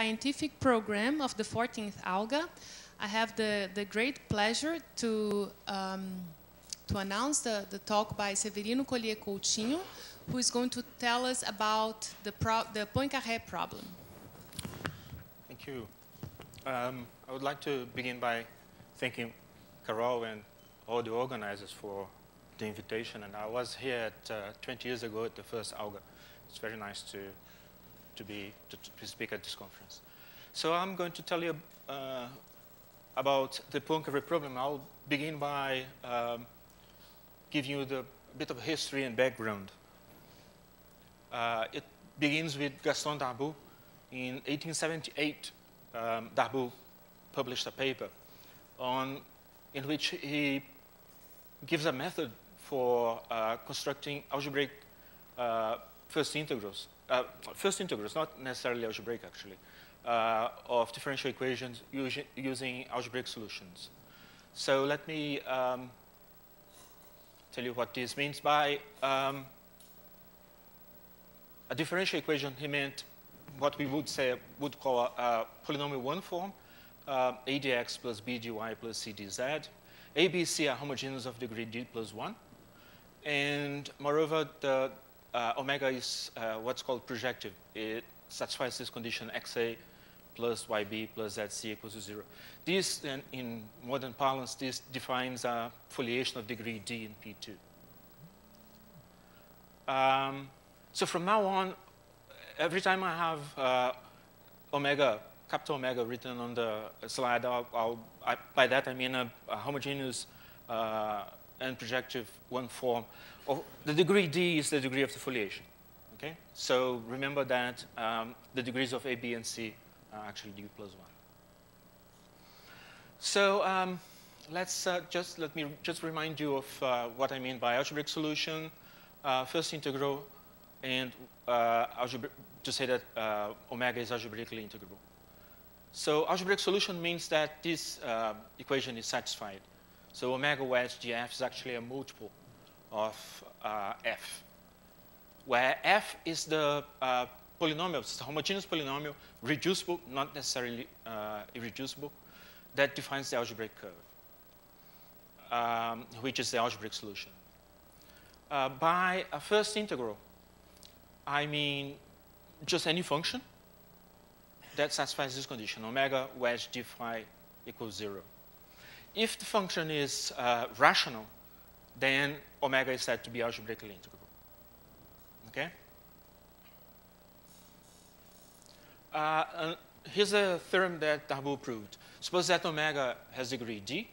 scientific program of the 14th ALGA. I have the, the great pleasure to, um, to announce the, the talk by Severino Collier Coutinho, who is going to tell us about the, pro the Poincaré problem. Thank you. Um, I would like to begin by thanking Carol and all the organizers for the invitation. And I was here at, uh, 20 years ago at the first ALGA. It's very nice to, to, be, to, to speak at this conference. So I'm going to tell you uh, about the Poincaré problem. I'll begin by um, giving you the bit of history and background. Uh, it begins with Gaston Darboux. In 1878, um, Darboux published a paper on, in which he gives a method for uh, constructing algebraic uh, first integrals. Uh, first integrals, not necessarily algebraic actually, uh, of differential equations using, algebraic solutions. So let me um, tell you what this means by um, a differential equation. He meant what we would say would call a, a polynomial one form, uh, adx plus bdy plus cdz. A, B, C are homogeneous of degree d plus 1. And moreover, the uh, omega is uh, what's called projective. It satisfies this condition xa plus yb plus zc equals to 0. This, in, in modern parlance, this defines a foliation of degree d in P2. Um, so from now on, every time I have uh, omega, capital omega written on the slide, I'll, I'll, I, by that I mean a, a homogeneous uh, and projective one form. Of, the degree d is the degree of the foliation. Okay? So remember that um, the degrees of A, B, and C are actually d plus 1. So um, let's uh, just let me just remind you of uh, what I mean by algebraic solution, uh, first integral, and uh, to say that uh, omega is algebraically integrable. So algebraic solution means that this uh, equation is satisfied. So omega wedge df is actually a multiple of uh, f, where f is the uh, polynomial, it's a homogeneous polynomial, reducible, not necessarily uh, irreducible, that defines the algebraic curve, um, which is the algebraic solution. Uh, by a first integral, I mean just any function that satisfies this condition, omega wedge d phi equals 0. If the function is uh, rational, then omega is said to be algebraically integrable. Okay? Uh, here's a theorem that Darboux proved. Suppose that omega has degree d,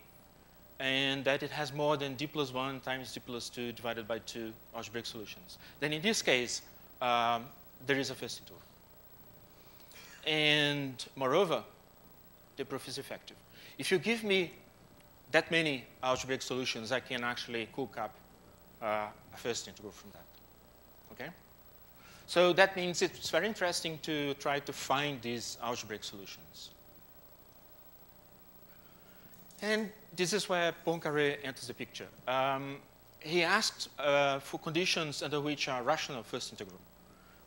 and that it has more than d plus 1 times d plus 2 divided by 2 algebraic solutions. Then in this case, um, there is a first integral. And moreover, the proof is effective. If you give me that many algebraic solutions, I can actually cook up uh, a first integral from that. Okay? So that means it's very interesting to try to find these algebraic solutions. And this is where Poincaré enters the picture. Um, he asked uh, for conditions under which a rational first integral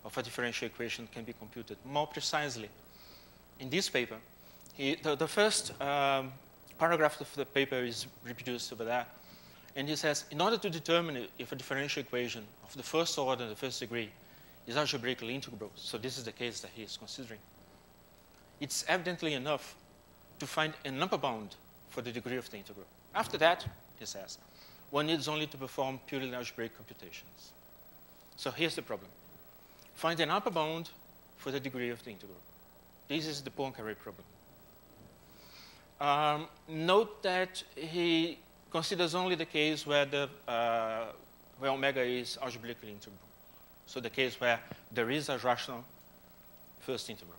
of a differential equation can be computed. More precisely, in this paper, he, the, the, first um, paragraph of the paper is reproduced over there. And he says, in order to determine if a differential equation of the first order, and the first degree, is algebraically integrable, so this is the case that he is considering, it's evidently enough to find an upper bound for the degree of the integral. After that, he says, one needs only to perform purely algebraic computations. So here's the problem. Find an upper bound for the degree of the integral. This is the Poincaré problem. Um, note that he considers only the case where, the, uh, where omega is algebraically integrable. So the case where there is a rational first integral.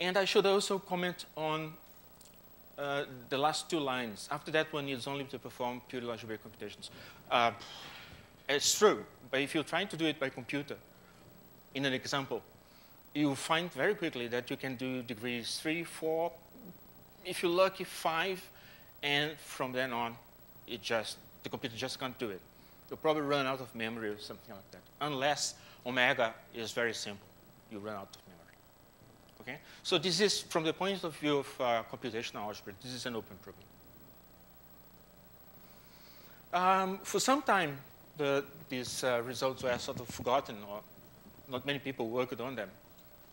And I should also comment on uh, the last two lines. After that, one needs only to perform purely algebraic computations. Uh, it's true, but if you're trying to do it by computer, in an example, you find very quickly that you can do degrees three, four, if you're lucky, five, and from then on, it just, the computer just can't do it. You'll probably run out of memory or something like that, unless omega is very simple. You run out of memory. Okay? So this is, from the point of view of uh, computational algebra, this is an open problem. Um, for some time, the, these uh, results were sort of forgotten, or not many people worked on them.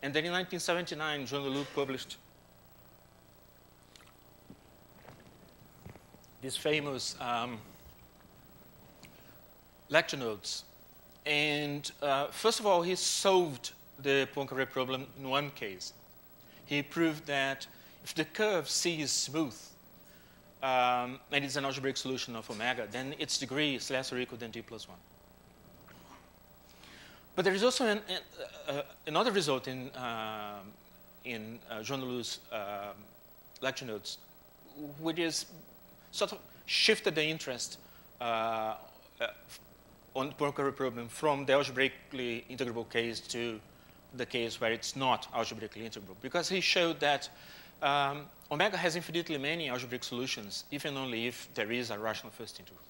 And then in 1979, Jouanolou published these famous um, lecture notes. And uh, first of all, he solved the Poincare problem in one case. He proved that if the curve C is smooth, um, and it's an algebraic solution of omega, then its degree is less or equal than d plus 1. But there is also an, uh, another result in, uh, in uh, Jouanolou's um, lecture notes, which is sort of shifted the interest uh, uh, on the Poincare problem from the algebraically integrable case to the case where it's not algebraically integrable. Because he showed that um, omega has infinitely many algebraic solutions, if and only if there is a rational first integral.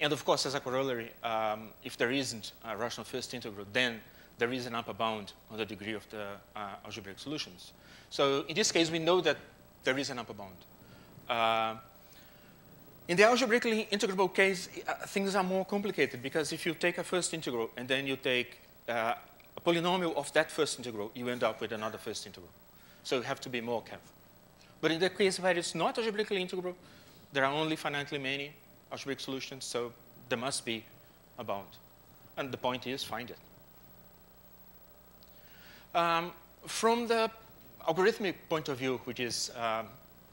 And of course, as a corollary, um, if there isn't a rational first integral, then there is an upper bound on the degree of the uh, algebraic solutions. So in this case, we know that there is an upper bound. Uh, in the algebraically integrable case, uh, things are more complicated because if you take a first integral and then you take uh, a polynomial of that first integral, you end up with another first integral. So you have to be more careful. But in the case where it's not algebraically integrable, there are only finitely many algebraic solutions, so there must be a bound. And the point is, find it. Um, from the algorithmic point of view, which is um,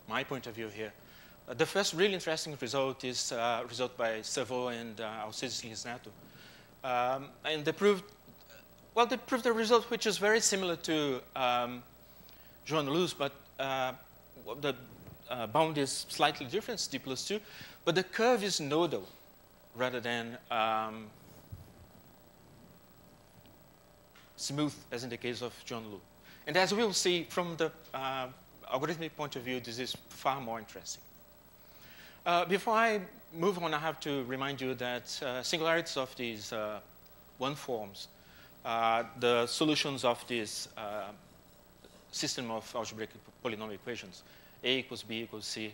my point of view here, uh, the first really interesting result is a uh, result by Cerveau and uh, Alcides Lins Neto. Um, and they proved, well, they proved a result which is very similar to um, Jouanolou's, but uh, the uh, bound is slightly different, d plus 2, but the curve is nodal rather than um, smooth, as in the case of Jouanolou. And as we'll see from the uh, algorithmic point of view, this is far more interesting. Uh, before I move on, I have to remind you that uh, singularities of these uh, one forms, uh, the solutions of this uh, system of algebraic polynomial equations, A equals B equals C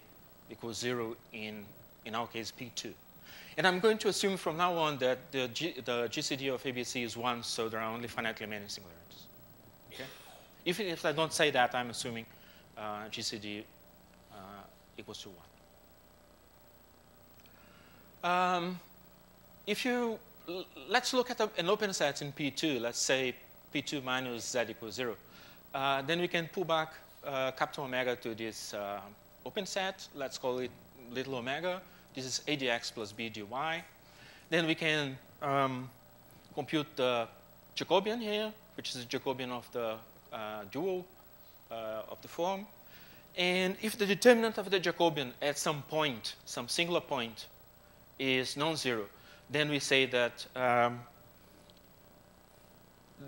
equals 0 in, in our case, P2. And I'm going to assume from now on that the, G, the GCD of ABC is 1, so there are only finitely many singularities. Okay? Even if I don't say that, I'm assuming uh, GCD equals to 1. Um, if you, let's look at a, an open set in P2, let's say P2 minus Z equals zero. Uh, then we can pull back uh, capital omega to this uh, open set. Let's call it little omega. This is ADX plus B dy. Then we can um, compute the Jacobian here, which is the Jacobian of the uh, dual uh, of the form. And if the determinant of the Jacobian at some point, some singular point, is non-zero, then we say that um,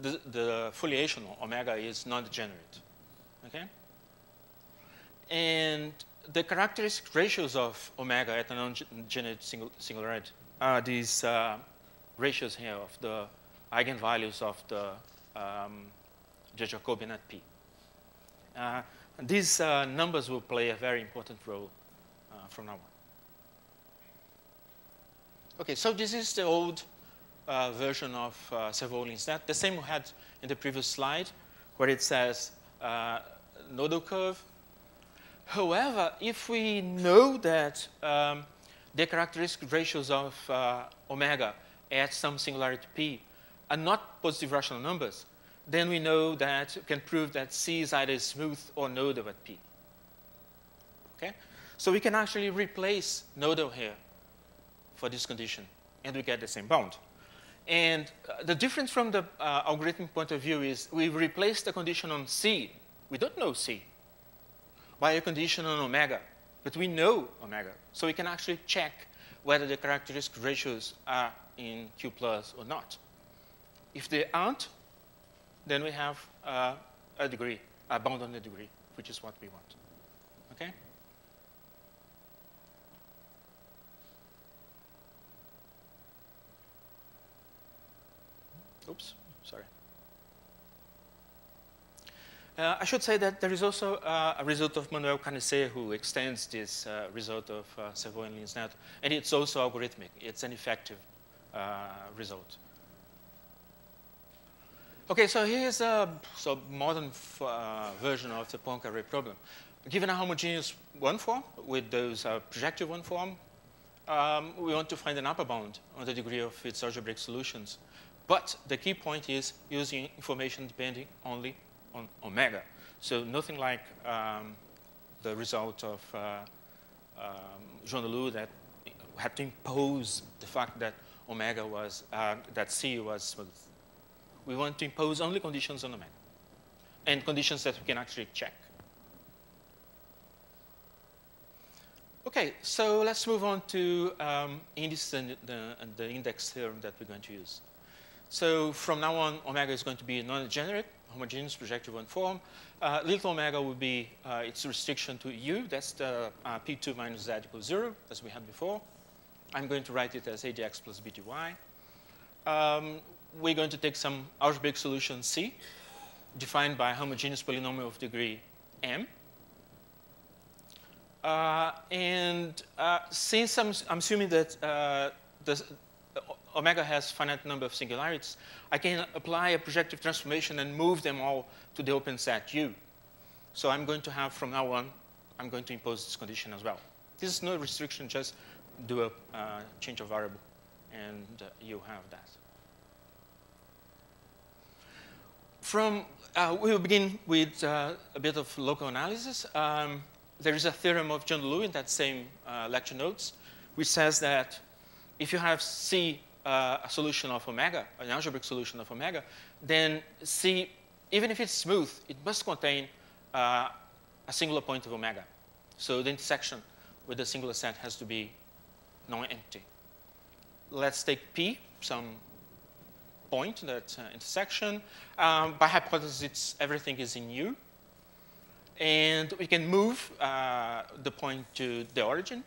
the, the foliation omega is non-degenerate. Okay? And the characteristic ratios of omega at a non-degenerate single, singularity are these uh, ratios here of the eigenvalues of the, um, the Jacobian at P. Uh, these uh, numbers will play a very important role uh, from now on. Okay, so this is the old uh, version of uh, Cerveau-Lins Neto, the same we had in the previous slide, where it says uh, nodal curve. However, if we know that um, the characteristic ratios of omega at some singularity p are not positive rational numbers, then we know that can prove that C is either smooth or nodal at P. Okay? So we can actually replace nodal here for this condition, and we get the same bound. And uh, the difference from the uh, algorithmic point of view is we replace the condition on C. We don't know C by a condition on omega, but we know omega. So we can actually check whether the characteristic ratios are in Q plus or not. If they aren't, then we have uh, a degree, a bound on the degree, which is what we want. Okay? Oops, sorry. Uh, I should say that there is also uh, a result of Manuel Carnicer who extends this uh, result of uh, Cerveau-Lins Neto, and it's also algorithmic. It's an effective uh, result. Okay, so here's a so modern uh, version of the Poincare problem. Given a homogeneous one form with those uh, projective one form, um, we want to find an upper bound on the degree of its algebraic solutions. But the key point is using information depending only on omega. So nothing like um, the result of uh, um, Jouanolou that had to impose the fact that omega was, uh, that C was. We want to impose only conditions on omega and conditions that we can actually check. Okay, so let's move on to um, index and the, the, index theorem that we're going to use. So from now on, omega is going to be a non-degenerate, homogeneous projective one form. Uh, little omega will be uh, its restriction to u. That's the uh, p2 minus z equals 0, as we had before. I'm going to write it as adx plus bty. Um, we're going to take some algebraic solution C, defined by a homogeneous polynomial of degree m. Uh, and uh, since I'm, I'm, assuming that uh, the, omega has finite number of singularities, I can apply a projective transformation and move them all to the open set U. So I'm going to have, from now on, I'm going to impose this condition as well. This is no restriction, just do a uh, change of variable, and uh, you have that. From, uh, we will begin with uh, a bit of local analysis. Um, there is a theorem of Jouanolou in that same uh, lecture notes, which says that if you have C uh, a solution of omega, an algebraic solution of omega, then C, even if it's smooth, it must contain uh, a singular point of omega. So the intersection with the singular set has to be non-empty. Let's take P, some point, that uh, intersection. Um, by hypothesis, everything is in U. And we can move uh, the point to the origin.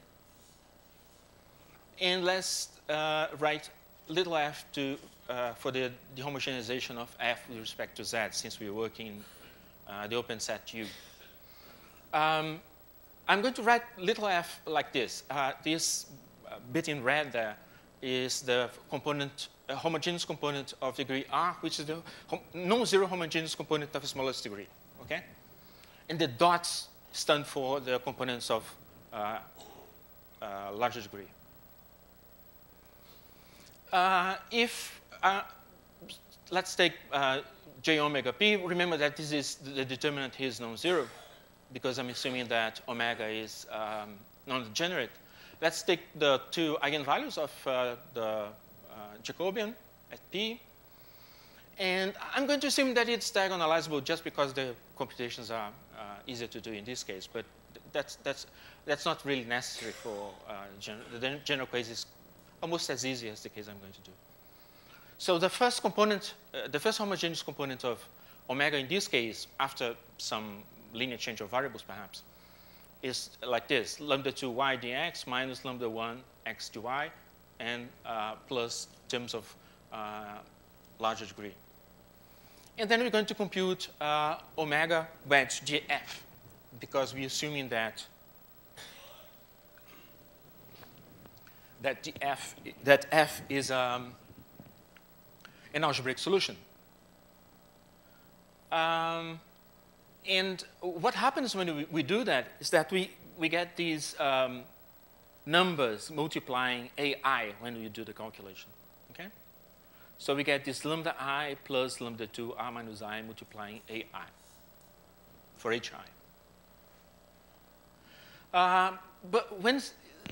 And let's uh, write little f to, for the, the, homogenization of f with respect to z, since we're working in the open set U. Um, I'm going to write little f like this. Uh, this bit in red there is the component, homogeneous component of degree r, which is the non-zero homogeneous component of the smallest degree, okay? And the dots stand for the components of uh, uh, larger degree. Uh, if, uh, let's take uh, j omega p, remember that this is the determinant here is non-zero because I'm assuming that omega is um, non-degenerate. Let's take the two eigenvalues of uh, the Jacobian at p. And I'm going to assume that it's diagonalizable just because the computations are uh, easier to do in this case, but that's, that's, that's not really necessary for uh, gen the general case is almost as easy as the case I'm going to do. So the first component, uh, the first homogeneous component of omega in this case, after some linear change of variables perhaps, is like this, lambda 2 y dx minus lambda 1 x dy, and uh, plus terms of uh, larger degree. And then we're going to compute uh, omega wedge df, because we're assuming that that df that f is um, an algebraic solution. Um, and what happens when we, we, do that is that we, we get these um, numbers multiplying ai when we do the calculation. Okay? So we get this lambda i plus lambda 2 r minus i multiplying ai for hi. Uh, but when,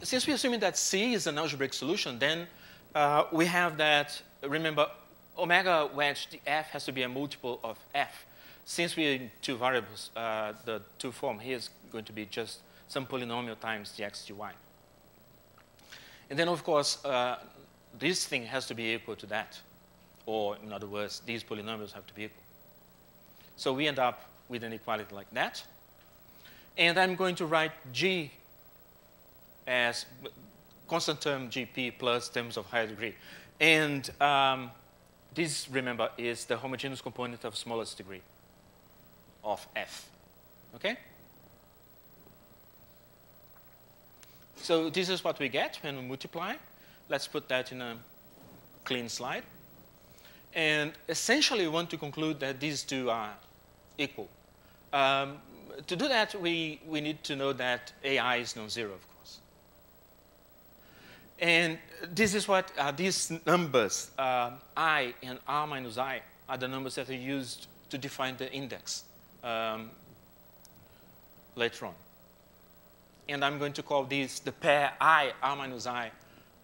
since we're assuming that C is an algebraic solution, then uh, we have that, remember, omega wedge f has to be a multiple of f. Since we're in two variables, uh, the two form here is going to be just some polynomial times the x dy. And then, of course, uh, this thing has to be equal to that. Or, in other words, these polynomials have to be equal. So we end up with an equality like that. And I'm going to write g as constant term gp plus terms of higher degree. And um, this, remember, is the homogeneous component of smallest degree of f. Okay? So this is what we get when we multiply. Let's put that in a clean slide. And essentially, we want to conclude that these two are equal. Um, to do that, we, we need to know that AI is non-zero, of course. And this is what uh, these numbers, uh, i and r minus i, are the numbers that are used to define the index um, later on. And I'm going to call this the pair i, r minus i,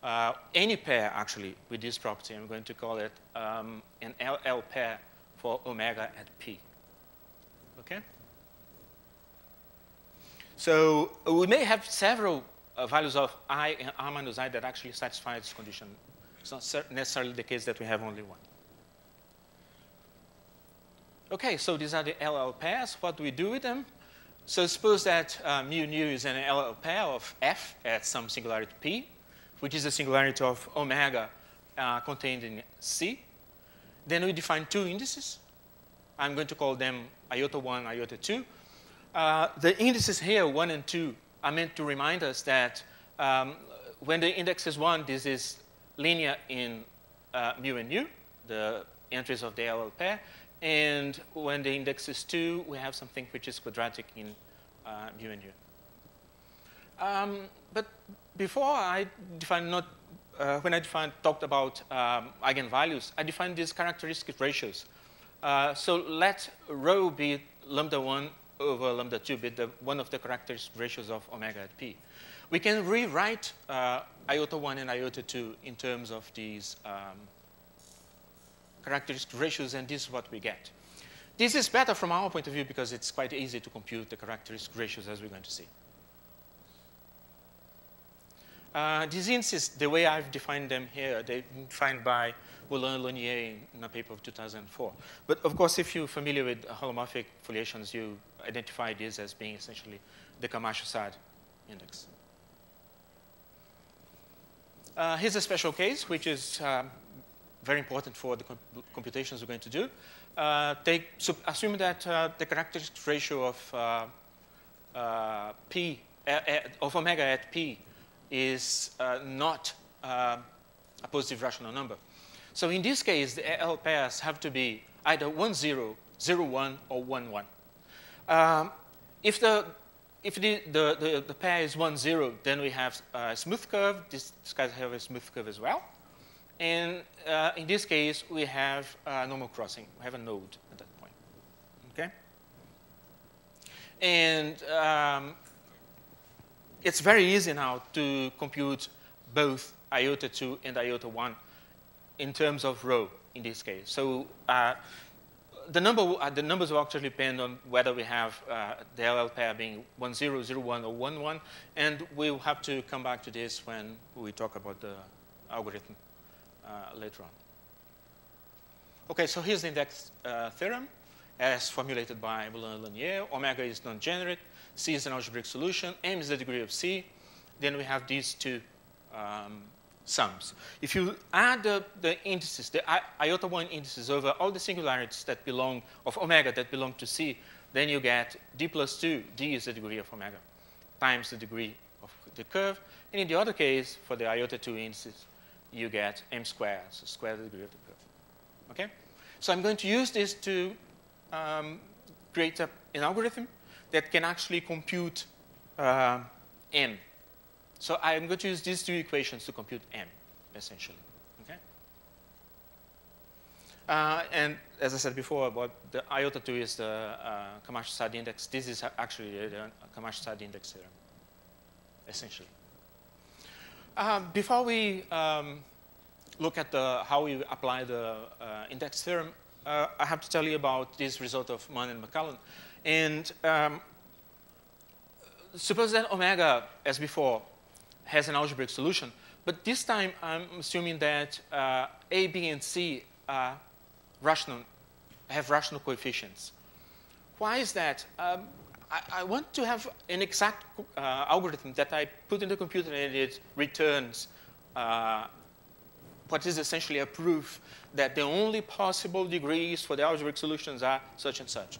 uh, any pair actually with this property. I'm going to call it um, an LL pair for omega at p. Okay? So we may have several uh, values of i and r minus i that actually satisfy this condition. It's not necessarily the case that we have only one. Okay, so these are the LL pairs. What do we do with them? So suppose that uh, mu nu is an LL pair of f at some singularity p, which is the singularity of omega uh, contained in C. Then we define two indices. I'm going to call them iota 1, iota 2. Uh, the indices here, 1 and 2, are meant to remind us that um, when the index is 1, this is linear in uh, mu and nu, the entries of the LL pair. And when the index is 2, we have something which is quadratic in uh, mu and nu. Um, but before I define not, uh, when I defined, talked about um, eigenvalues, I defined these characteristic ratios. Uh, so let rho be lambda 1 over lambda 2 be the, one of the characteristic ratios of omega at p. We can rewrite uh, iota 1 and iota 2 in terms of these um, characteristic ratios, and this is what we get. This is better from our point of view because it's quite easy to compute the characteristic ratios as we're going to see. Uh, these indices, the way I've defined them here, they're defined by Moulin-Ollagnier in a paper of 2004. But of course, if you're familiar with holomorphic foliations, you identify this as being essentially the Camacho-Sad index. Uh, here's a special case, which is um, very important for the comp computations we're going to do. Uh, so assume that uh, the characteristic ratio of uh, uh, p, uh, of omega at p is not a positive rational number. So in this case, the L pairs have to be either 1, 0, 0, 1, or 1, 1. Um, if the if the, the, the, the, pair is 1, 0, then we have a smooth curve. This, this have a smooth curve as well. And uh, in this case, we have a normal crossing. We have a node at that point. Okay? And um, it's very easy now to compute both iota 2 and iota 1 in terms of rho in this case. So uh, the, number, uh, the numbers will actually depend on whether we have uh, the LL pair being 1, 0, 0, 1, or 1, 1. And we'll have to come back to this when we talk about the algorithm uh, later on. Okay, so here's the index uh, theorem as formulated by Moulin-Ollagnier. Omega is non-generate. C is an algebraic solution. M is the degree of C. Then we have these two um, sums. If you add the, the indices, the iota 1 indices over all the singularities that belong, of omega that belong to C, then you get d plus 2, d is the degree of omega, times the degree of the curve. And in the other case, for the iota 2 indices, you get m squared, so square the degree of the curve. Okay? So I'm going to use this to um, create a, an algorithm that can actually compute uh, m. So I'm going to use these two equations to compute m, essentially. Okay? Uh, and as I said before, about the iota 2 is the uh, Camacho-Sad index. This is actually the Camacho-Sad index theorem, essentially. Uh, before we um, look at the, how we apply the uh, index theorem, uh, I have to tell you about this result of Man and MacCallum. And um, suppose that omega, as before, has an algebraic solution. But this time, I'm assuming that uh, A, B, and C are rational, have rational coefficients. Why is that? I, I, want to have an exact uh, algorithm that I put in the computer and it returns uh, what is essentially a proof that the only possible degrees for the algebraic solutions are such and such.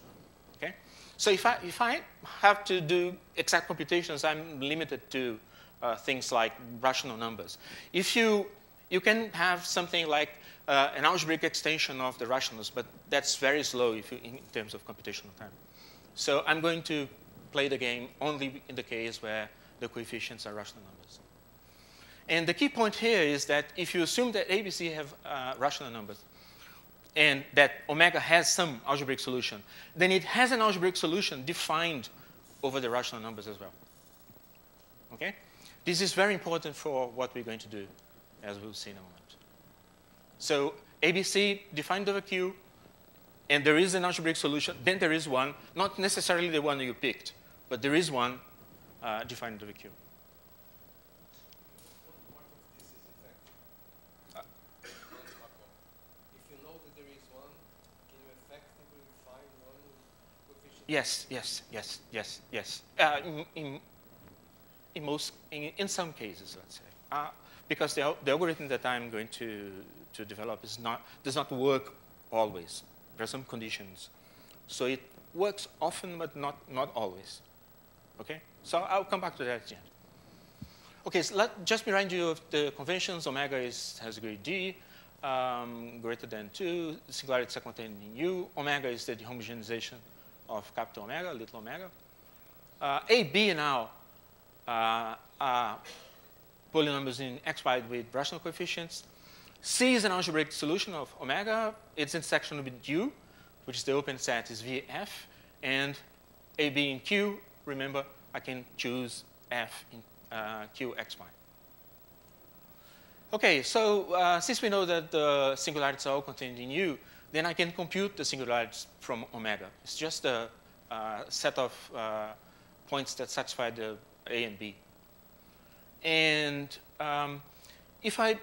Okay? So if I, if I have to do exact computations, I'm limited to uh, things like rational numbers. If you, you can have something like uh, an algebraic extension of the rationals, but that's very slow you, in terms of computational time. So I'm going to play the game only in the case where the coefficients are rational numbers. And the key point here is that if you assume that ABC have uh, rational numbers, and that omega has some algebraic solution, then it has an algebraic solution defined over the rational numbers as well. Okay? This is very important for what we're going to do, as we'll see in a moment. So ABC defined over Q, and there is an algebraic solution, then there is one, not necessarily the one you picked, but there is one uh, defined over Q. Yes, yes, yes, yes, yes. Uh, in, in, in, most, in, in some cases, let's say. Uh, because the, the algorithm that I'm going to, to develop is not, does not work always. Some conditions. So it works often, but not, not always. Okay? So I'll come back to that at the end. Okay, so let just remind you of the conventions. Omega is, has degree D, um, greater than 2, singularity is contained in U. Omega is the homogenization of capital omega, little omega. Uh, A, B now uh, are polynomials in x, y with rational coefficients. C is an algebraic solution of omega. Its intersection with U, which is the open set, is VF. And A, B in Q, remember, I can choose F in uh, Q, X, Y. Okay, so uh, since we know that the singularities are all contained in U, then I can compute the singularities from omega. It's just a, a set of uh, points that satisfy the A and B. And um, if I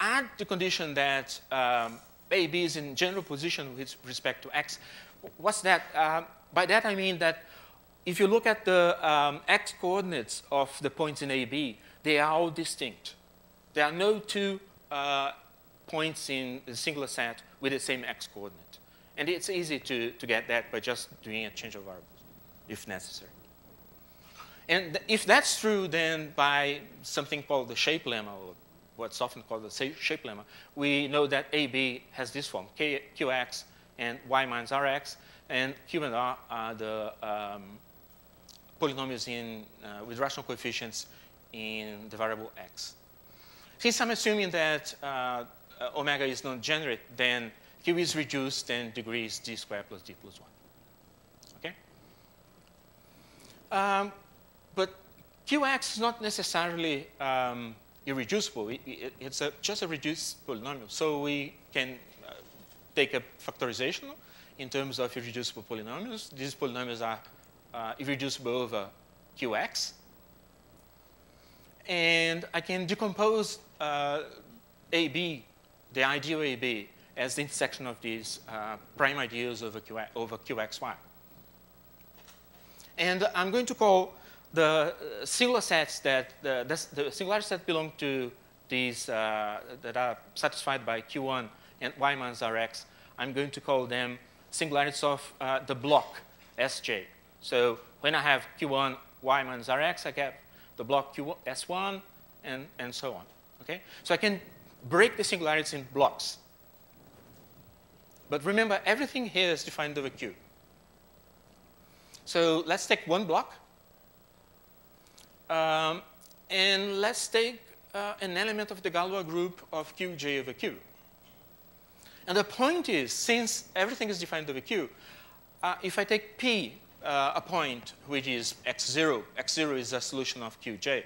add the condition that um, A, B is in general position with respect to X, what's that? Uh, by that I mean that if you look at the um, X coordinates of the points in A, B, they are all distinct. There are no two uh, points in the singular set with the same x coordinate. And it's easy to, to get that by just doing a change of variables, if necessary. And if that's true, then by something called the shape lemma, or what's often called the shape lemma, we know that AB has this form, K, QX and Y minus RX, and Q and R are the um, polynomials in, uh, with rational coefficients in the variable X. Since I'm assuming that uh, uh, omega is non-degenerate, then Q is reduced and degree is d squared plus d plus 1. Okay? Um, but Qx is not necessarily um, irreducible. It, it, it's a, just a reduced polynomial. So we can uh, take a factorization in terms of irreducible polynomials. These polynomials are uh, irreducible over Qx. And I can decompose uh, AB the ideal AB as the intersection of these uh, prime ideals over, Q, over QXY. And I'm going to call the uh, singular sets that, the, the, the singular sets belong to these uh, that are satisfied by Q1 and Y minus Rx, I'm going to call them singularities of uh, the block Sj. So when I have Q1 Y minus Rx, I get the block Q S1 and, and so on. Okay? So I can break the singularities in blocks. But remember, everything here is defined over Q. So let's take one block. Um, and let's take uh, an element of the Galois group of Qj over Q. And the point is, since everything is defined over Q, uh, if I take P, uh, a point which is x0, x0 is a solution of Qj,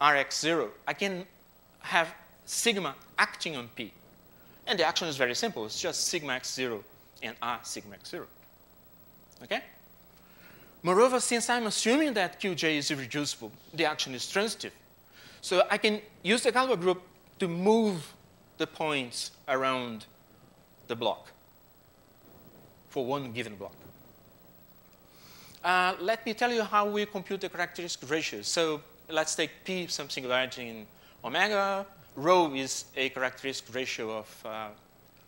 Rx0, I can have sigma acting on P. And the action is very simple. It's just sigma x0 and R sigma x0. Okay? Moreover, since I'm assuming that Qj is irreducible, the action is transitive. So I can use the Galois group to move the points around the block for one given block. Uh, let me tell you how we compute the characteristic ratios. So let's take P, some singularity in omega, rho is a characteristic ratio of uh,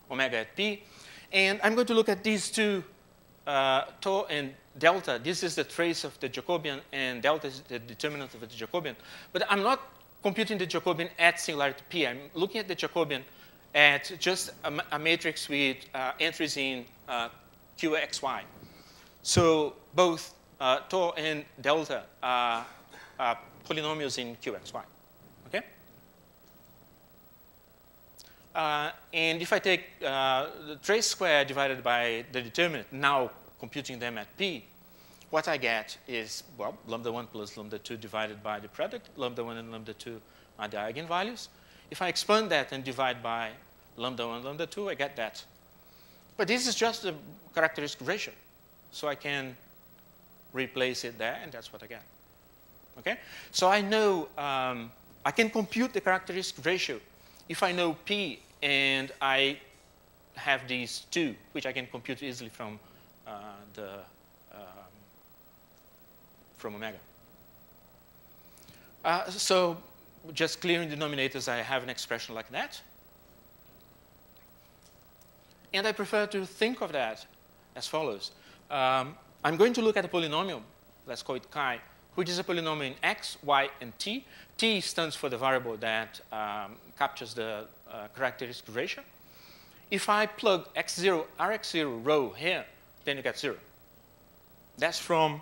omega at p. And I'm going to look at these two uh, tau and delta, this is the trace of the Jacobian, and delta is the determinant of the Jacobian. But I'm not computing the Jacobian at singularity P. I'm looking at the Jacobian at just a, a matrix with uh, entries in uh, QXY. So both uh, tau and delta are, are polynomials in QXY. Okay? Uh, and if I take uh, the trace square divided by the determinant, now computing them at P, what I get is, well, lambda 1 plus lambda 2 divided by the product. Lambda 1 and lambda 2 are the eigenvalues. If I expand that and divide by lambda 1, lambda 2, I get that. But this is just a characteristic ratio. So I can replace it there, and that's what I get. Okay? So I know, um, I can compute the characteristic ratio if I know P and I have these two, which I can compute easily from the um, from omega. Uh, so just clearing the denominators, I have an expression like that. And I prefer to think of that as follows. Um, I'm going to look at a polynomial, let's call it chi, which is a polynomial in x, y, and t. t stands for the variable that um, captures the uh, characteristic ratio. If I plug x0, rx0 rho here, then you get 0. That's from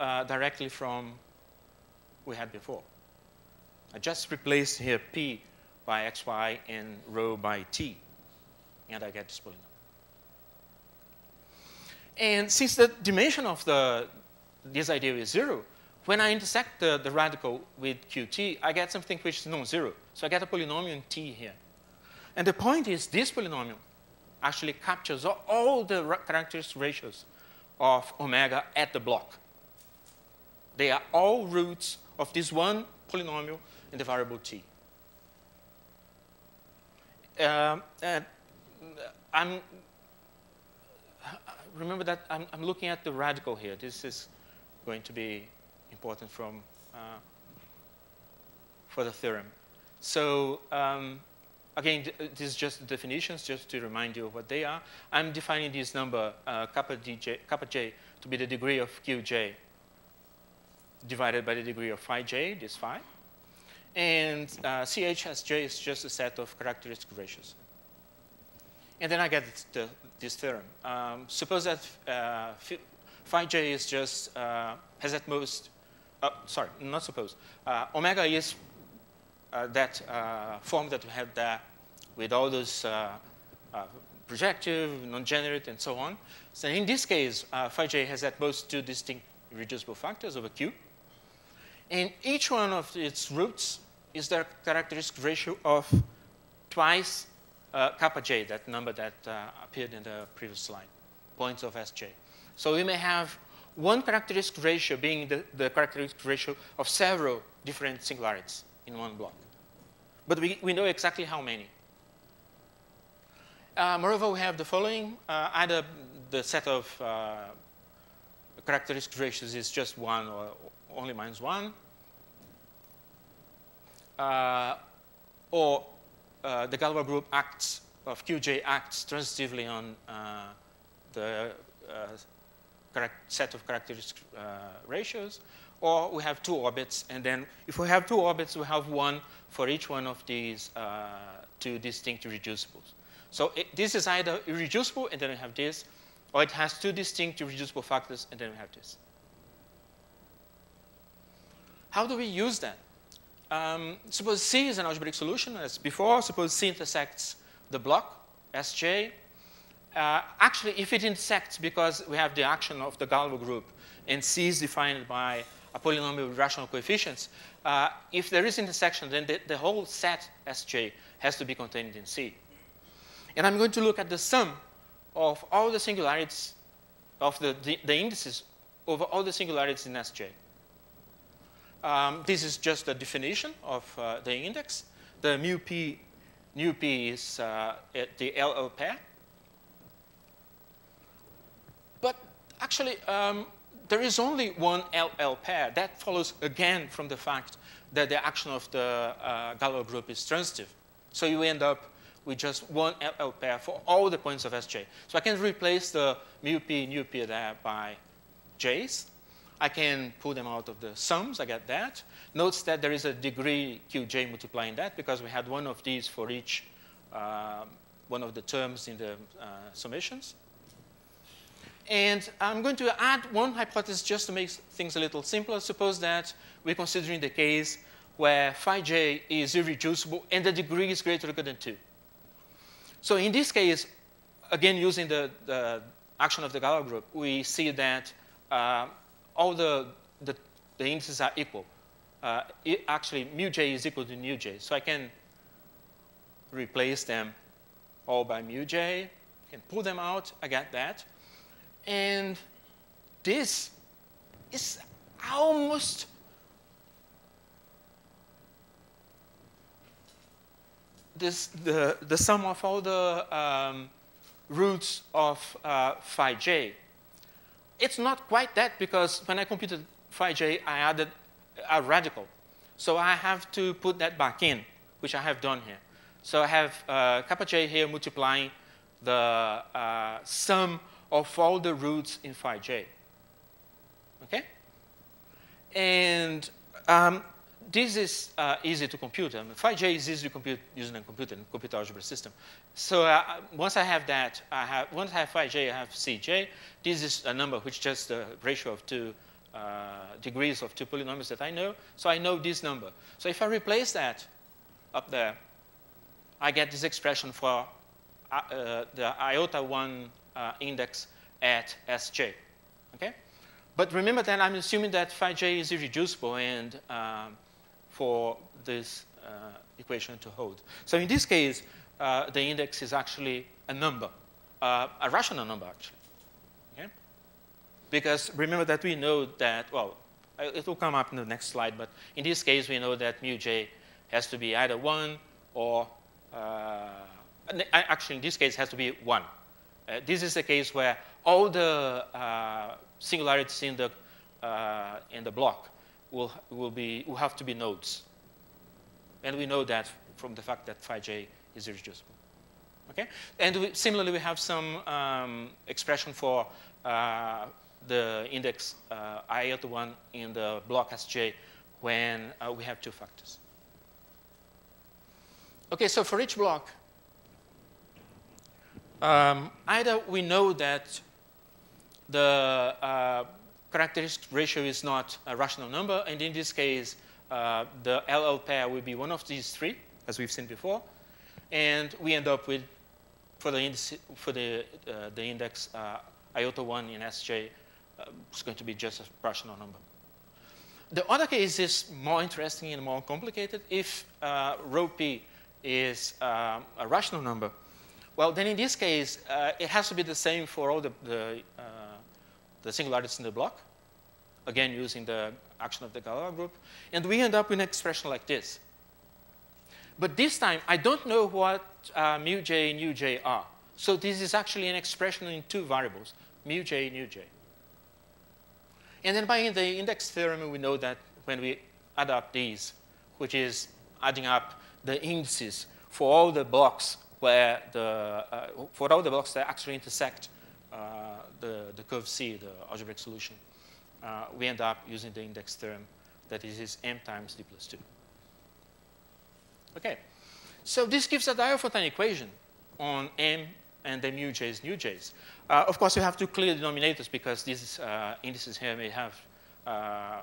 uh, directly from we had before. I just replaced here p by xy and rho by t, and I get this polynomial. And since the dimension of the, this idea is 0, when I intersect the, the radical with qt, I get something which is non-zero. So I get a polynomial in t here. And the point is this polynomial actually captures all the characteristic ratios of omega at the block. They are all roots of this one polynomial in the variable t. Um, and I'm, remember that I'm, I'm, looking at the radical here. This is going to be important from, uh, for the theorem. So um, again, this is just definitions, just to remind you of what they are. I'm defining this number, uh, kappa, dj, kappa j, to be the degree of qj divided by the degree of phi j, this phi. And uh, j is just a set of characteristic ratios. And then I get the, this theorem. Um, suppose that uh, phi j is just, uh, has at most, uh, sorry, not suppose. Uh, omega is uh, that uh, form that we have there with all those uh, projective, non-generate, and so on. So in this case, phi j has at most two distinct reducible factors over q. And each one of its roots is the characteristic ratio of twice uh, kappa j, that number that uh, appeared in the previous slide, points of Sj. So we may have one characteristic ratio being the, the characteristic ratio of several different singularities in one block. But we, we know exactly how many. Uh, moreover, we have the following. Uh, either the set of uh, characteristic ratios is just one or only minus one. Uh, or uh, the Galois group acts of QJ acts transitively on uh, the set of characteristic ratios or we have two orbits, and then if we have two orbits, we have one for each one of these uh, two distinct irreducibles. So it, this is either irreducible, and then we have this, or it has two distinct irreducible factors, and then we have this. How do we use that? Um, suppose C is an algebraic solution, as before. Suppose C intersects the block, Sj. Uh, actually, if it intersects because we have the action of the Galois group, and C is defined by a polynomial with rational coefficients, uh, if there is intersection, then the, the, whole set Sj has to be contained in C. And I'm going to look at the sum of all the singularities of the, the, the indices over all the singularities in Sj. Um, this is just a definition of uh, the index. The mu p, mu p is uh, the LL pair. But actually, um, there is only one LL pair. That follows again from the fact that the action of the uh, Galois group is transitive. So you end up with just one LL pair for all the points of Sj. So I can replace the mu p, nu p there by j's. I can pull them out of the sums, I get that. Notice that there is a degree qj multiplying that because we had one of these for each uh, one of the terms in the uh, summations. And I'm going to add one hypothesis just to make things a little simpler. Suppose that we're considering the case where phi j is irreducible and the degree is greater than 2. So in this case, again, using the, the action of the Galois group, we see that uh, all the, the, the, indices are equal. Uh, actually, mu j is equal to nu j. So I can replace them all by mu j, can pull them out, I get that. And this is almost this, the, the sum of all the um, roots of uh, phi j. It's not quite that because when I computed phi j, I added a radical. So I have to put that back in, which I have done here. So I have uh, kappa j here multiplying the uh, sum of all the roots in phi j. Okay? And um, this is uh, easy to compute. I mean, phi j is easy to compute using a computer, a computer algebra system. So uh, once I have that, I have, once I have phi j, I have cj. This is a number which just the ratio of two uh, degrees of two polynomials that I know. So I know this number. So if I replace that up there, I get this expression for uh, uh, the iota 1 uh, index at Sj. Okay? But remember that I'm assuming that phi j is irreducible and um, for this uh, equation to hold. So in this case, uh, the index is actually a number, uh, a rational number actually. Okay? Because remember that we know that, well, it will come up in the next slide, but in this case we know that mu j has to be either 1 or uh, actually, in this case, has to be 1. Uh, this is a case where all the uh, singularities in the, in the block will, will, be, will have to be nodes. And we know that from the fact that phi j is irreducible. Okay? And we, similarly, we have some um, expression for uh, the index uh, iota 1 in the block Sj when uh, we have two factors. Okay, so for each block, um, either we know that the uh, characteristic ratio is not a rational number, and in this case, uh, the LL pair will be one of these three, as we've seen before, and we end up with, for the, index, for the, uh, the index uh, iota 1 in Sj, uh, it's going to be just a rational number. The other case is more interesting and more complicated. If uh, rho p is um, a rational number, well, then in this case, uh, it has to be the same for all the, the, uh, the, singularities in the block, again, using the action of the Galois group. And we end up with an expression like this. But this time, I don't know what uh, mu j and nu j are. So this is actually an expression in two variables, mu j and nu j. And then by the index theorem, we know that when we add up these, which is adding up the indices for all the blocks where the, uh, for all the blocks that actually intersect uh, the, the curve C, the algebraic solution, uh, we end up using the index theorem that is m times d plus 2. Okay, so this gives a Diophantine equation on m and the mu j's, nu j's. Uh, of course, you have to clear the denominators because these uh, indices here may have uh, uh,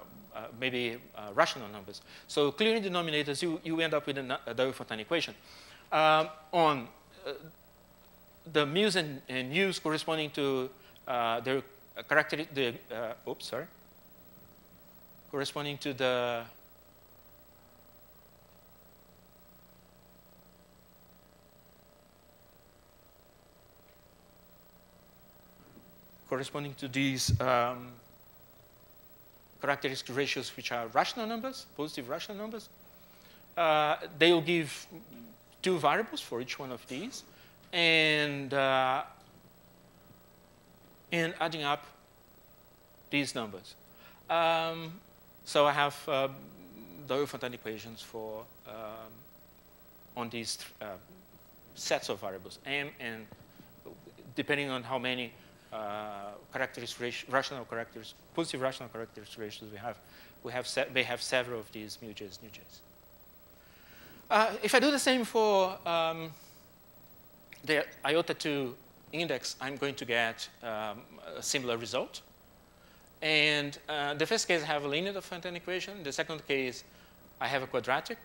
maybe rational numbers. So clearing denominators, you, you end up with a, a Diophantine equation. Um, on the mu's and, and corresponding to their character, the, oops, sorry, corresponding to the corresponding to these um, characteristic ratios which are rational numbers, positive rational numbers. Uh, they will give two variables for each one of these. And, uh, and adding up these numbers. Um, so I have uh, the Diophantine equations for um, on these uh, sets of variables, m and depending on how many uh, rational characters, positive rational characters ratios we have, we have they have several of these mu j's, nu j's. Uh, if I do the same for um, the iota 2 index, I'm going to get um, a similar result. And uh, the first case, I have a linear Diophantine equation. The second case, I have a quadratic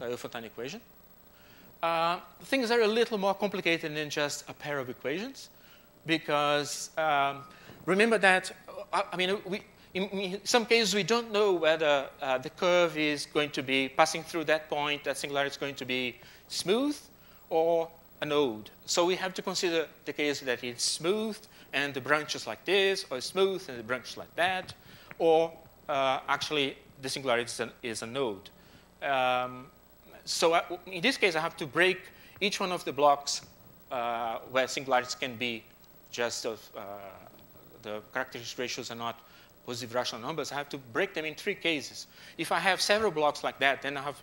Diophantine equation. Uh, things are a little more complicated than just a pair of equations because um, remember that, uh, I mean, we, in, in, some cases we don't know whether uh, the curve is going to be passing through that point, that singularity is going to be smooth or a node. So we have to consider the case that it's smooth and the branches like this, or smooth and the branches like that, or uh, actually the singularity is a, is a node. Um, so I, in this case, I have to break each one of the blocks uh, where singularities can be just of uh, the characteristic ratios are not positive rational numbers. I have to break them in three cases. If I have several blocks like that, then I have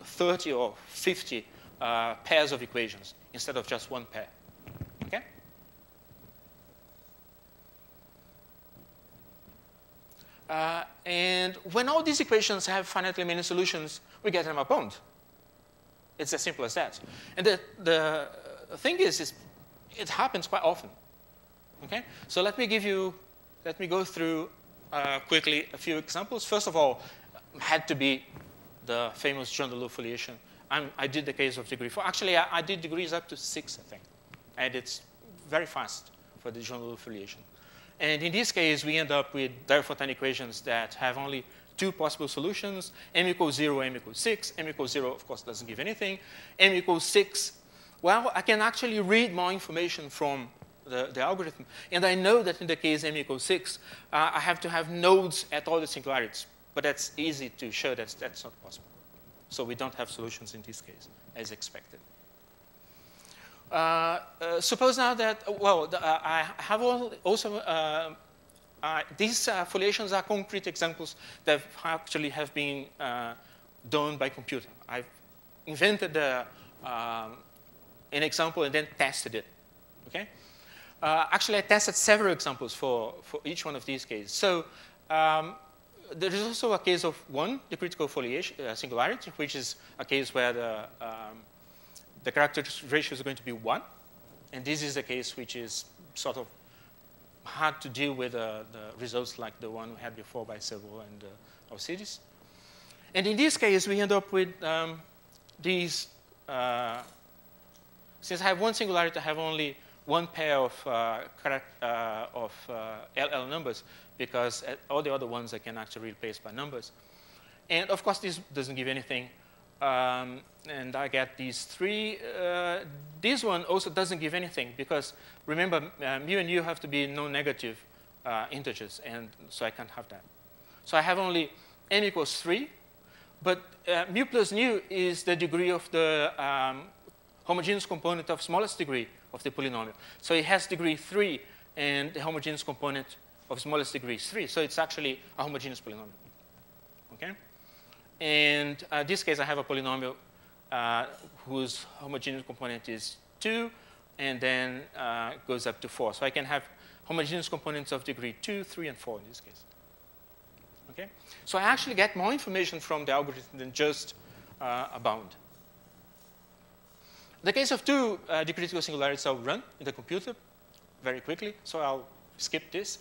30 or 50 uh, pairs of equations instead of just one pair. Okay? Uh, and when all these equations have finitely many solutions, we get them bound. It's as simple as that. And the, the thing is, is, it happens quite often. Okay? So let me give you, let me go through uh, quickly a few examples. First of all, had to be the famous de foliation. I'm, i did the case of degree four. Actually, I, I, did degrees up to six, I think. And it's very fast for the de foliation. And in this case, we end up with Diophantine equations that have only two possible solutions, m equals 0, m equals 6. m equals 0, of course, doesn't give anything. m equals 6, well, I can actually read more information from the, the algorithm. And I know that in the case m equals 6, uh, I have to have nodes at all the singularities. But that's easy to show that that's not possible. So we don't have solutions in this case, as expected. Uh, uh, suppose now that, well, the, uh, I have also, uh, uh, these foliations are concrete examples that actually have been done by computer. I've invented um, an example and then tested it, okay? Actually, I tested several examples for, for each one of these cases. So um, there is also a case of one, the critical foliation, uh, singularity, which is a case where the um, the character ratio is going to be 1. And this is a case which is sort of hard to deal with uh, the results like the one we had before by Cerveau and uh, Alcides. And in this case, we end up with um, these, uh, since I have one singularity, I have only one pair of, uh, uh of LL uh, numbers because all the other ones I can actually replace by numbers. And of course, this doesn't give anything um, and I get these three. Uh, this one also doesn't give anything because remember, uh, mu and u have to be non-negative uh, integers, and so I can't have that. So I have only m equals 3, but mu plus nu is the degree of the um, homogeneous component of smallest degree of the polynomial. So it has degree 3, and the homogeneous component of smallest degree is 3. So it's actually a homogeneous polynomial. Okay? And uh, this case, I have a polynomial uh, whose homogeneous component is 2, and then uh, goes up to 4. So I can have homogeneous components of degree 2, 3, and 4 in this case. Okay? So I actually get more information from the algorithm than just uh, a bound. The case of two uh, singularities, I'll run in the computer very quickly, so I'll skip this.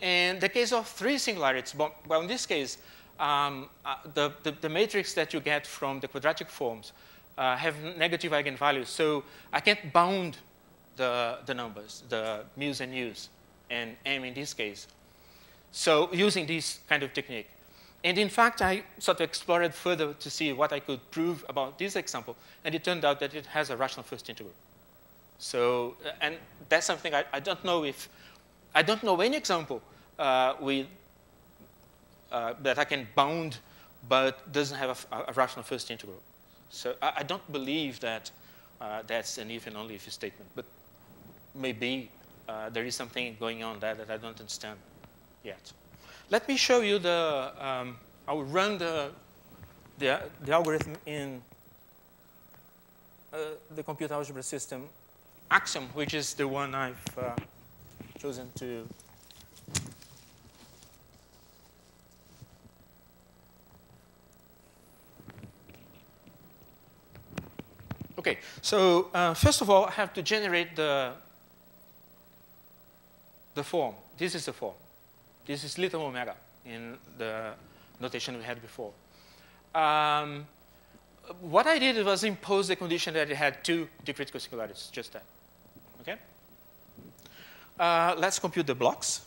And the case of three singularities, well, in this case, um, uh, the, the, the, matrix that you get from the quadratic forms uh, have negative eigenvalues. So I can't bound the, the numbers, the mu's and u's, and m in this case. So using this kind of technique. And in fact, I sort of explored further to see what I could prove about this example, and it turned out that it has a rational first integral. So, uh, and that's something I, I don't know if, I don't know any example uh, with uh, that I can bound but doesn't have a, a rational first integral. So I, I don't believe that uh, that's an if and only if statement, but maybe uh, there is something going on there that I don't understand yet. Let me show you the, um, I will run the, the, the algorithm in uh, the computer algebra system axiom, which is the one I've uh, chosen to Okay, so uh, first of all, I have to generate the, the form. This is the form. This is little omega in the notation we had before. Um, what I did was impose the condition that it had two critical singularities, just that. Okay? Uh, let's compute the blocks.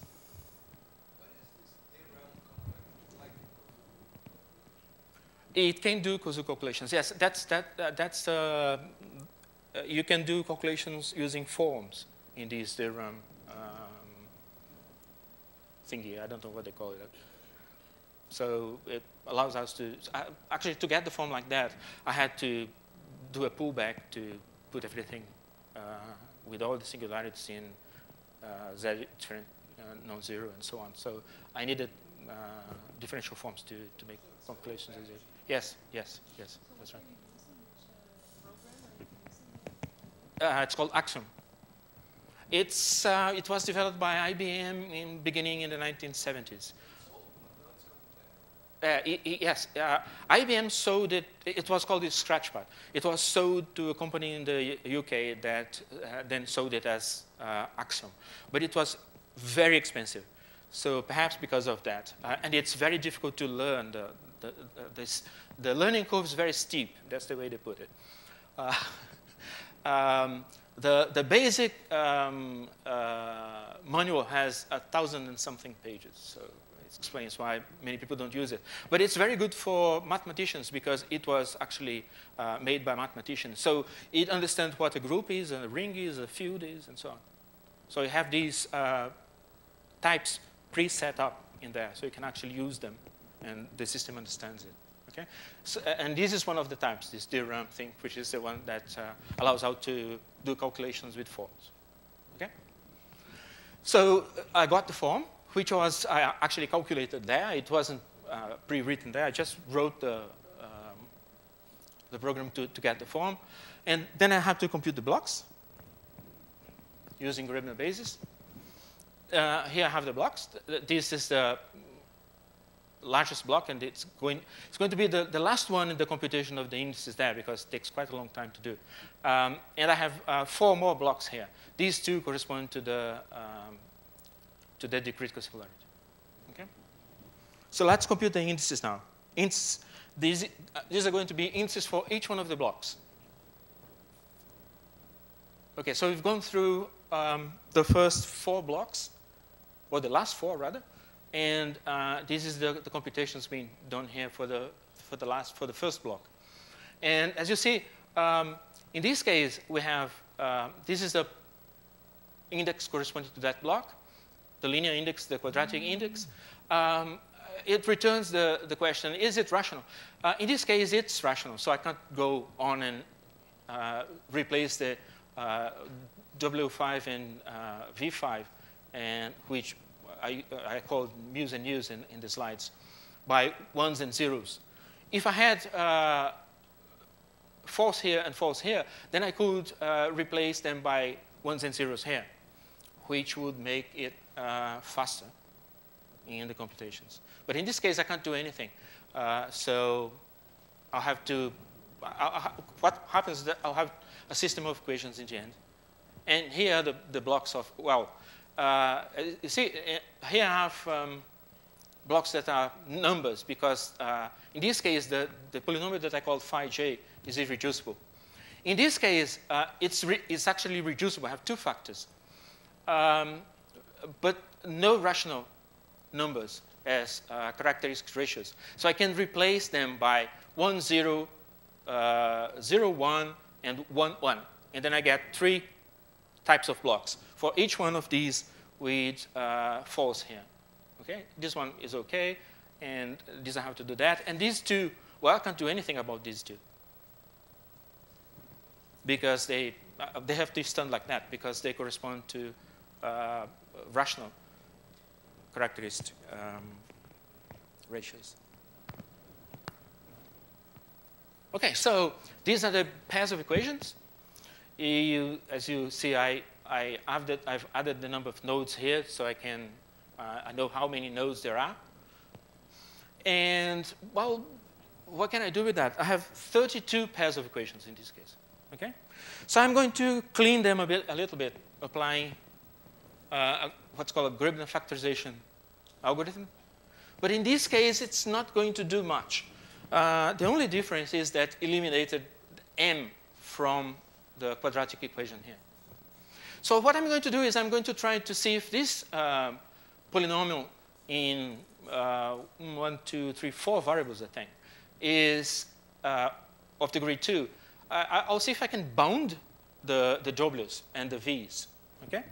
It can do Koszul calculations. Yes, that's that. Uh, that's uh, you can do calculations using forms in these theorem um, thingy. I don't know what they call it. So it allows us to actually to get the form like that. I had to do a pullback to put everything uh, with all the singularities in uh, z different uh, non-zero and so on. So I needed uh, differential forms to to make calculations. Yes, yes, yes, that's right. Uh, it's called Axiom. It's, uh, it was developed by IBM in beginning in the 1970s. Uh, yes, uh, IBM sold it, it was called the Scratchpad. It was sold to a company in the UK that uh, then sold it as uh, Axiom. But it was very expensive. So perhaps because of that. Uh, and it's very difficult to learn the, the, this, the learning curve is very steep. That's the way they put it. Um, the, the basic um, uh, manual has a thousand and something pages, so it explains why many people don't use it. But it's very good for mathematicians because it was actually uh, made by mathematicians. So it understands what a group is, and a ring is, a field is, and so on. So you have these uh, types pre-set up in there, so you can actually use them and the system understands it. Okay? So, and this is one of the types, this de Rham thing, which is the one that uh, allows how to do calculations with forms. Okay? So I got the form, which was I actually calculated there. It wasn't uh, pre-written there. I just wrote the, um, the program to, to get the form. And then I have to compute the blocks using Gröbner basis. Uh, here I have the blocks. This is the largest block, and it's going, it's going to be the, the last one in the computation of the indices there because it takes quite a long time to do. Um, and I have uh, four more blocks here. These two correspond to the, um, to the critical singularity. Okay? So let's compute the indices now. Indices, these, uh, these are going to be indices for each one of the blocks. Okay, so we've gone through um, the first four blocks, or the last four rather. And uh, this is the, the computations being done here for the, for the last, for the first block. And as you see, um, in this case, we have, uh, this is the index corresponding to that block, the linear index, the quadratic mm -hmm. index. Um, it returns the, the question, is it rational? Uh, in this case, it's rational, so I can't go on and uh, replace the uh, W5 and uh, V5, and which I, I called mu's and nu's in, in the slides, by ones and zeros. If I had uh, false here and false here, then I could uh, replace them by ones and zeros here, which would make it uh, faster in the computations. But in this case, I can't do anything. Uh, so I'll have to, I'll, what happens is that I'll have a system of equations in the end. And here are the, the blocks of, well, uh, you see, uh, here I have um, blocks that are numbers because uh, in this case, the, the polynomial that I call phi j is irreducible. In this case, uh, it's, it's actually reducible. I have two factors, um, but no rational numbers as uh, characteristic ratios. So I can replace them by 1, 0, uh, 0, 1, and 1, 1. And then I get three types of blocks. For each one of these, with uh, false here. Okay, this one is okay, and this I have to do that. And these two, well, I can't do anything about these two because they uh, they have to stand like that because they correspond to uh, rational characteristic um, ratios. Okay, so these are the pairs of equations. You, as you see, I, I added, I've added the number of nodes here so I can uh, I know how many nodes there are. And, well, what can I do with that? I have 32 pairs of equations in this case. Okay? So I'm going to clean them a, bit, a little bit, applying uh, what's called a Gröbner factorization algorithm. But in this case, it's not going to do much. Uh, the only difference is that eliminated m from the quadratic equation here. So what I'm going to do is I'm going to try to see if this uh, polynomial in uh, one, two, three, four variables, I think, is uh, of degree two. I, will see if I can bound the, the W's and the V's, okay?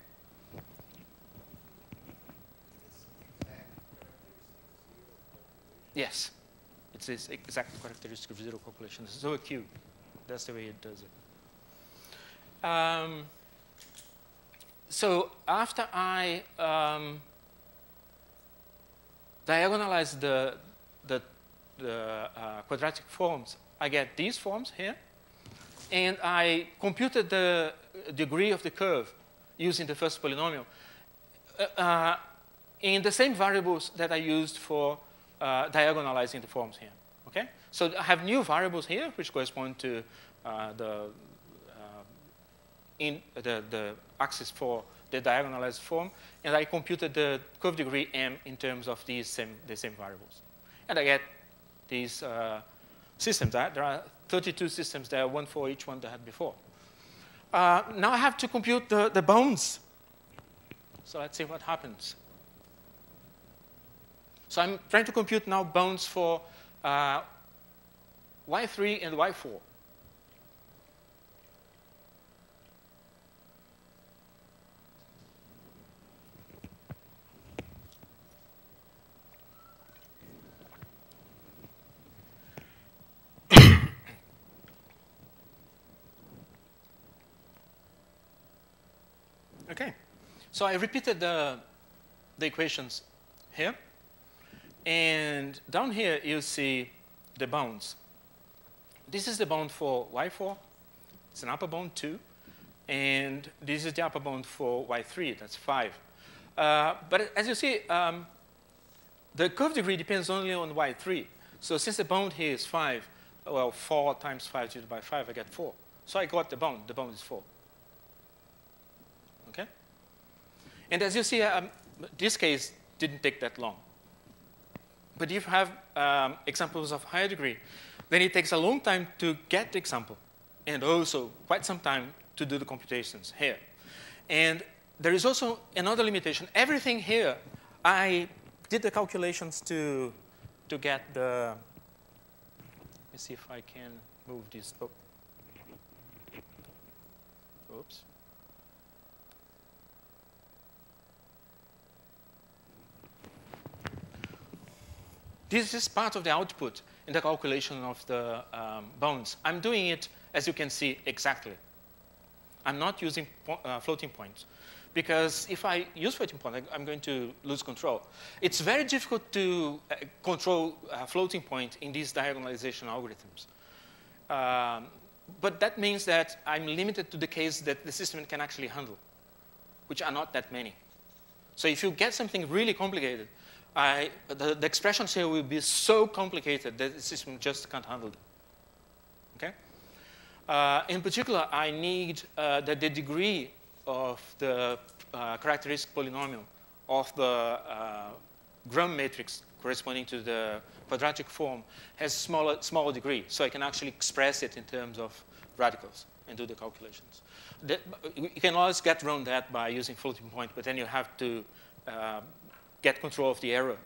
Yes, it's this exact characteristic of zero population. So a cube. That's the way it does it. Um, so after I um, diagonalize the, the, the uh, quadratic forms, I get these forms here. And I computed the degree of the curve using the first polynomial uh, uh in the same variables that I used for uh, diagonalizing the forms here. Okay? So I have new variables here, which correspond to uh, the, uh, in the, the axis for the diagonalized form, and I computed the curve degree m in terms of these same, the same variables. And I get these uh, systems. There are 32 systems there, one for each one that I had before. Uh, now I have to compute the, the bounds. So let's see what happens. So I'm trying to compute now bounds for uh, y3 and y4. Okay, so I repeated the, the equations here. And down here, you see the bounds. This is the bound for y4. It's an upper bound 2. And this is the upper bound for y3. That's 5. Uh, but as you see, um, the curve degree depends only on y3. So since the bound here is 5, well, 4 times 5 divided by 5, I get 4. So I got the bound. The bound is 4. Okay? And as you see, um, this case didn't take that long. But if you have um, examples of higher degree, then it takes a long time to get the example and also quite some time to do the computations here. And there is also another limitation. Everything here, I did the calculations to, to get the, let me see if I can move this up. Oops. This is part of the output in the calculation of the um, bounds. I'm doing it, as you can see, exactly. I'm not using po uh, floating points. Because if I use floating point, I, am going to lose control. It's very difficult to uh, control a floating point in these diagonalization algorithms. Um, but that means that I'm limited to the case that the system can actually handle, which are not that many. So if you get something really complicated, I, the, the, expressions here will be so complicated that the system just can't handle them. Okay? Uh, in particular, I need uh, that the degree of the uh, characteristic polynomial of the uh, Gram matrix corresponding to the quadratic form has smaller, smaller degree, so I can actually express it in terms of radicals and do the calculations. That, you can always get around that by using floating point, but then you have to uh, get control of the error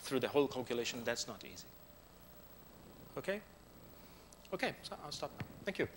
through the whole calculation, that's not easy. Okay? Okay, so I'll stop now. Thank you.